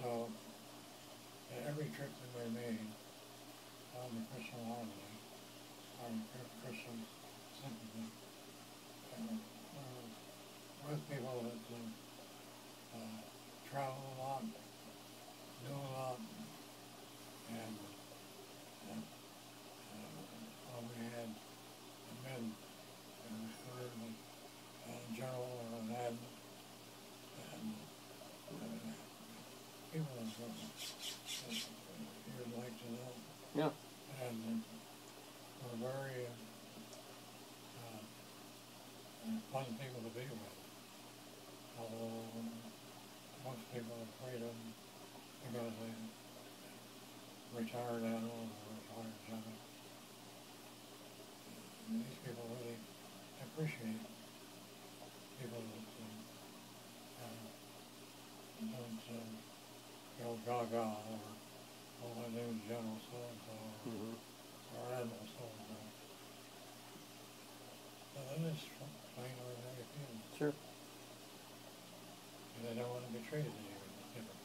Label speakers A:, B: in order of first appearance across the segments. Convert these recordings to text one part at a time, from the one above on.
A: So, at every trip that we made on the Christian holiday, on Chri- Crystal Symphony, uh, with people that uh, travel a lot, do a lot, and uh, uh, when we had men in the career, uh, general or an admiral, and uh, people that, uh, that you'd like to know.
B: Yeah.
A: And were very fun people to be with. Although most people are afraid of them because they retired animals or retired something. These people really appreciate people that uh, uh, don't uh, go gaga or I do is General so-and-so or or Admiral so-and-so. Is plain ordinary people.
B: Sure.
A: And they don't want to be treated any different.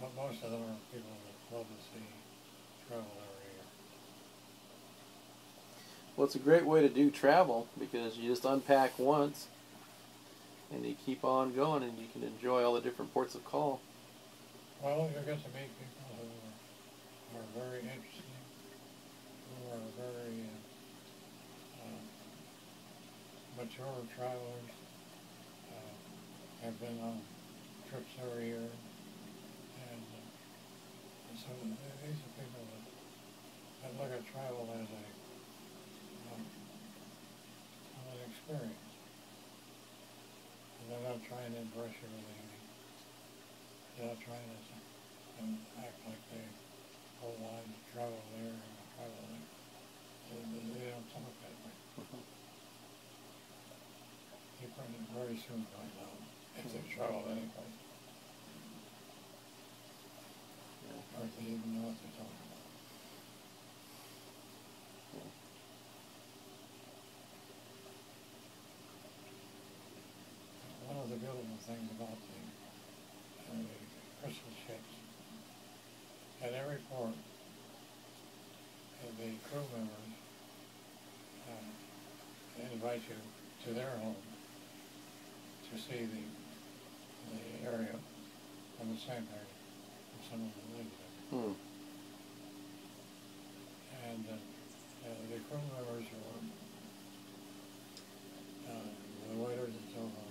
A: But most of them are people that love to see travel every year.
B: Well, it's a great way to do travel because you just unpack once and you keep on going and you can enjoy all the different ports of call.
A: Well, you get to meet people who are, very interesting, who are very uh, uh, mature travelers, uh, have been on trips every year, and, uh, so these are people that, that look at travel as a um, an experience. And they're not trying to impress you with anything. They're trying to and um, act like they whole lives travel there and travel there. They, they, they don't talk that way. You probably very soon find out if they travel any place. Or if they even know what they're talking about. One of the beautiful things about the, uh, the Christmas ships, at every port, the members uh, invite you to their home to see the, the area on the cemetery of someone who lives there.
B: Hmm.
A: And uh, uh, the crew members were, uh, the waiters and so on,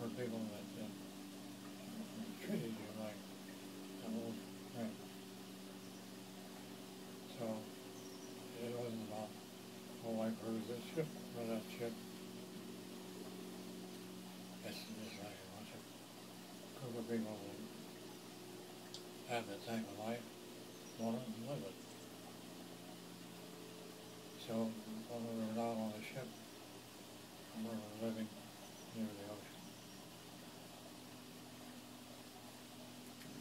A: were people that uh, treated you like an old friend. So it wasn't about, I cruised this ship or that ship. It's just like a bunch of group of people that have that type of life, want it and live it. So when we were not on the ship, we were living near the ocean.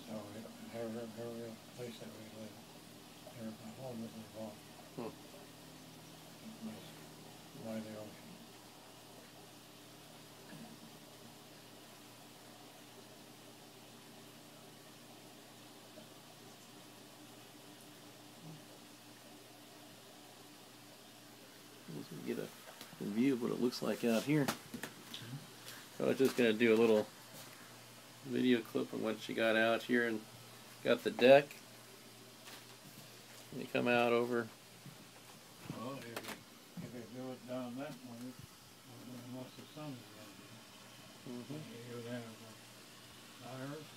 A: So every, every place that we lived, every home that we bought
B: Hmm.
A: By the ocean.
B: Get a view of what it looks like out here. I was just gonna do a little video clip of what she got out here and got the deck. And you come out over.
A: Well, thumbs. Mm-hmm. You
B: know,
A: iron.